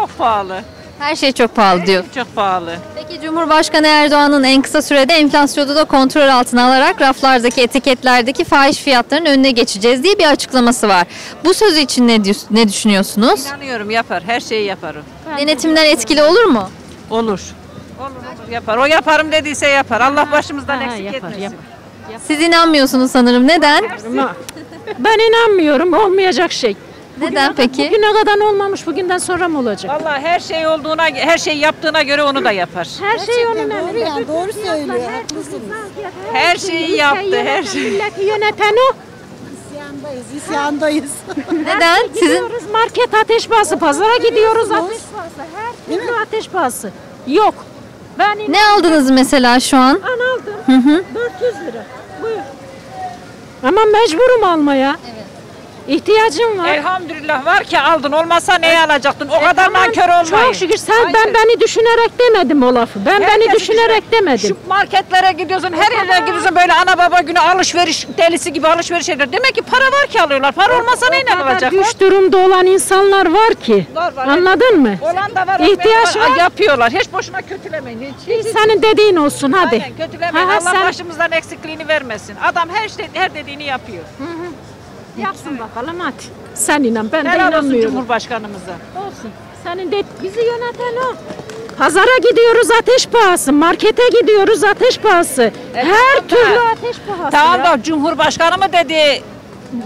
çok pahalı. Her şey çok pahalı diyor. Çok pahalı. Peki Cumhurbaşkanı Erdoğan'ın en kısa sürede enflasyonu da kontrol altına alarak raflardaki etiketlerdeki fahiş fiyatların önüne geçeceğiz diye bir açıklaması var. Bu söz için ne, ne düşünüyorsunuz? İnanıyorum yapar. Her şeyi yapar o. Denetimler etkili olur mu? Olur. Olur olur yapar. O yaparım dediyse yapar. Allah başımızdan Ha, eksik yapar, etmesin. yapar. Siz inanmıyorsunuz sanırım. Neden? Ben inanmıyorum olmayacak şey. Neden peki? Bugüne kadar olmamış bugünden sonra mı olacak? Vallahi her şey olduğuna, her şey yaptığına göre onu da yapar. Her şey onun Doğru elinde. yani doğru söylüyor. Haklısınız. Her şeyi yaptı, her Ülkeyi şeyi. Milleti yöneten o. İsyandayız, isyandayız. Neden? Sizin Gidiyoruz market ateş pahası, pazara gidiyoruz ateş pahası. Her Değil mi? türlü ateş pahası. Yok. Ben ne aldınız mesela şu an? aldım. 400 lira. Buyur. Ama mecburum almaya. Evet. İhtiyacım var. Elhamdülillah var ki aldın. Olmasa neyi alacaktın? O kadar Tamam, nankör olmayın. Çok şükür sen Aynen. ben beni düşünerek demedim o lafı. Ben beni Herkesi düşünerek demedim. Şu marketlere gidiyorsun, her yere gidiyorsun böyle ana baba günü alışveriş delisi gibi alışveriş eder. Nemek ki para var ki alıyorlar. Para olmasa neyle kadar alacaklar? düş durumda olan insanlar var ki. Var, var. Anladın mı? Olan da var. İhtiyaç var. Yapıyorlar. Hiç boşuna kötülemeyin. Hiç, hiç, hiç. Senin dediğin olsun hadi. Aynen kötülemeyin. Ha, Allah sen- başımızdan eksikliğini vermesin. Adam her şey her dediğini yapıyor. Yapsın bakalım hadi. Sen inan ben de Helal olsun inanmıyorum. Cumhurbaşkanımıza. Olsun. Senin de bizi yöneten o. Pazara gidiyoruz ateş pahası, markete gidiyoruz ateş pahası. Her tamam da- türlü ateş pahası. Tamam ya. da Cumhurbaşkanı mı dedi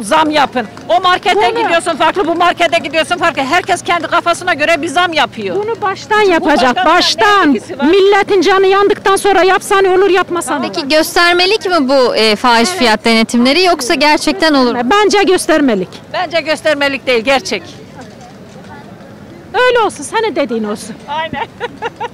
zam yapın. O markete Bunu- gidiyorsun farklı, bu markete gidiyorsun farklı. Herkes kendi kafasına göre bir zam yapıyor. Bunu baştan yapacak, ne baştan. Milletin canı yandıktan sonra yapsan olur, yapmasan Peki göstermelik mi bu e, fahiş fiyat denetimleri yoksa gerçekten olur mu? Bence göstermelik. Bence göstermelik değil, gerçek. Öyle olsun, senin dediğin olsun. Aynen.